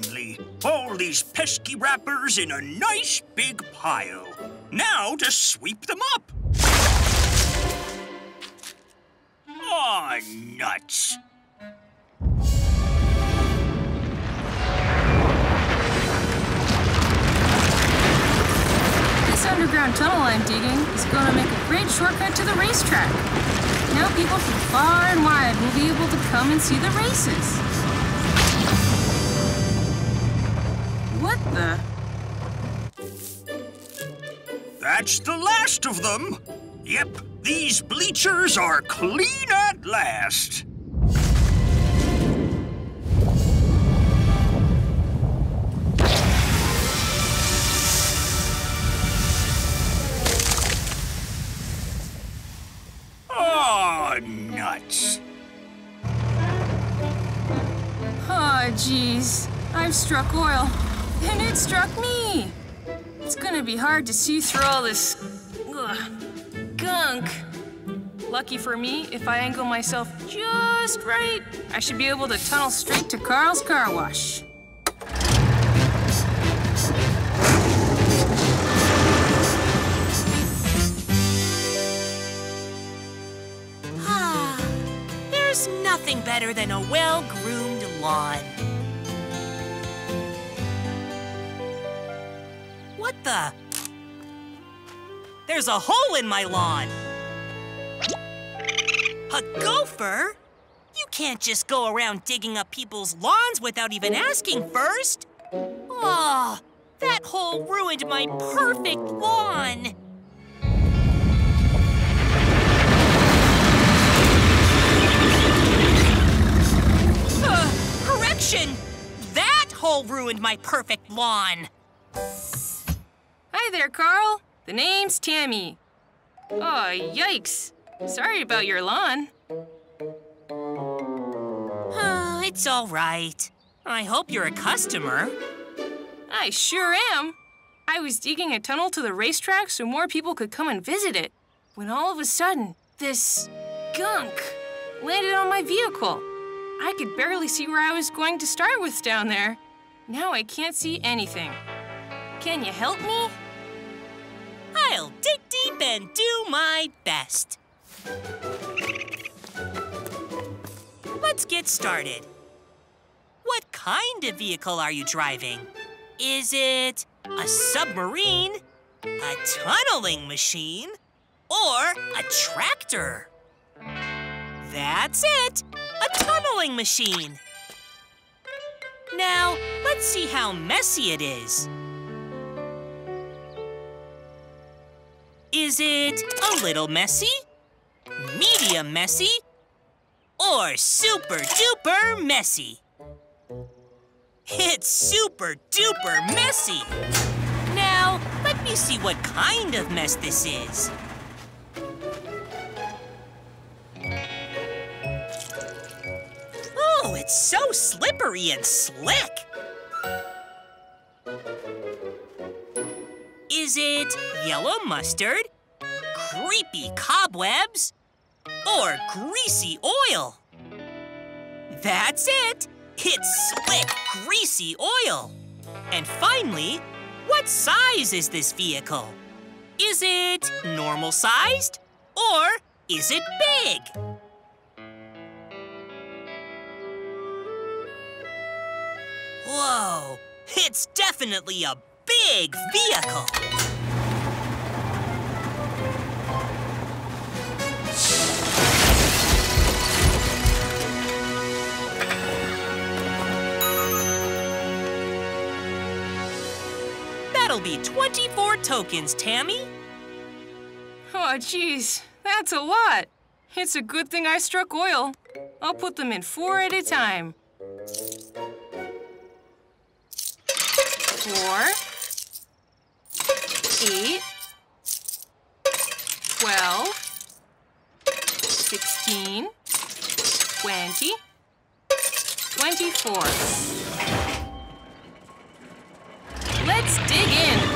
finally. All these pesky wrappers in a nice big pile. Now to sweep them up. Aw, oh, nuts. This underground tunnel I'm digging is going to make a great shortcut to the racetrack. Now people from far and wide will be able to come and see the races. What the? That's the last of them. Yep, these bleachers are clean at last. Oh, nuts. Ah, oh, jeez. I've struck oil, and it struck me. It's gonna be hard to see through all this ugh, gunk. Lucky for me, if I angle myself just right, I should be able to tunnel straight to Carl's car wash. Ah, there's nothing better than a well-groomed lawn. The? There's a hole in my lawn. A gopher? You can't just go around digging up people's lawns without even asking first. Oh, that hole ruined my perfect lawn. Uh, correction! That hole ruined my perfect lawn. Hi there, Carl. The name's Tammy. Oh, yikes. Sorry about your lawn. Uh, it's all right. I hope you're a customer. I sure am. I was digging a tunnel to the racetrack so more people could come and visit it. When all of a sudden, this gunk landed on my vehicle. I could barely see where I was going to start with down there. Now I can't see anything. Can you help me? I'll dig deep and do my best. Let's get started. What kind of vehicle are you driving? Is it a submarine, a tunneling machine, or a tractor? That's it, a tunneling machine. Now, let's see how messy it is. Is it a little messy, medium messy, or super duper messy? It's super duper messy. Now, let me see what kind of mess this is. Oh, it's so slippery and slick. Is it yellow mustard, creepy cobwebs, or greasy oil? That's it! It's slick, greasy oil. And finally, what size is this vehicle? Is it normal sized or is it big? Whoa, it's definitely a big vehicle. That'll be 24 tokens, Tammy. Oh, jeez, that's a lot. It's a good thing I struck oil. I'll put them in four at a time. Four, eight, twelve, sixteen, twenty, twenty-four. Let's dig in.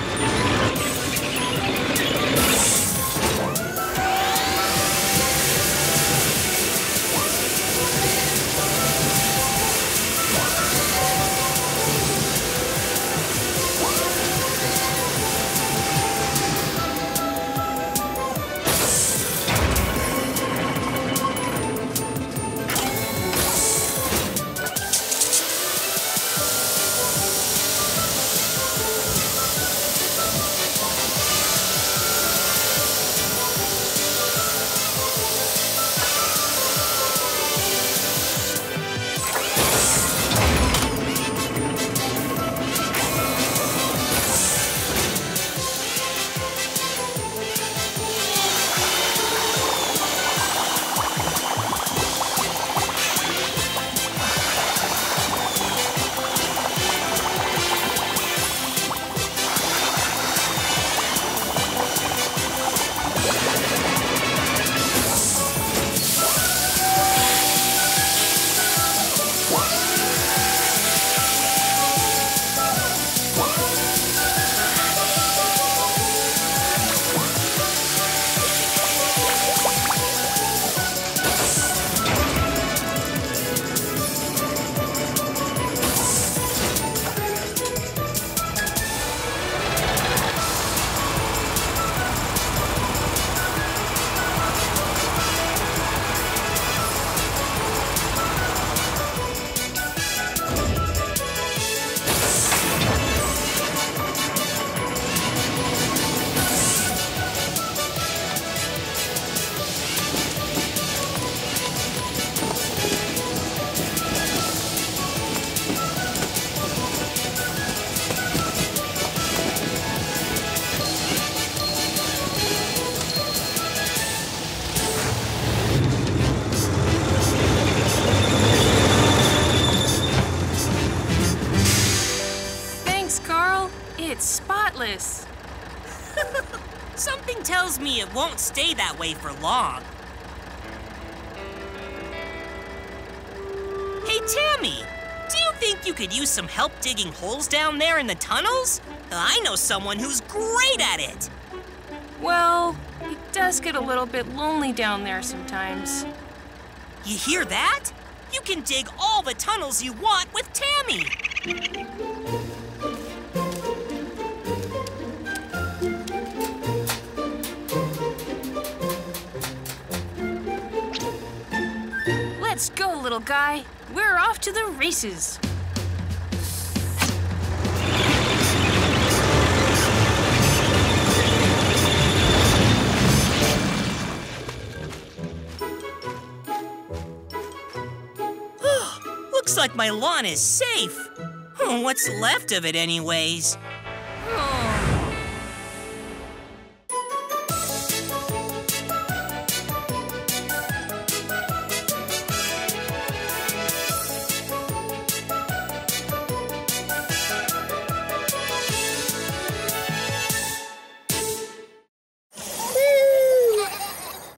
Something tells me it won't stay that way for long. Hey, Tammy, do you think you could use some help digging holes down there in the tunnels? I know someone who's great at it. Well, it does get a little bit lonely down there sometimes. You hear that? You can dig all the tunnels you want with Tammy. Let's go, little guy. We're off to the races. Looks like my lawn is safe. Oh, What's left of it, anyways?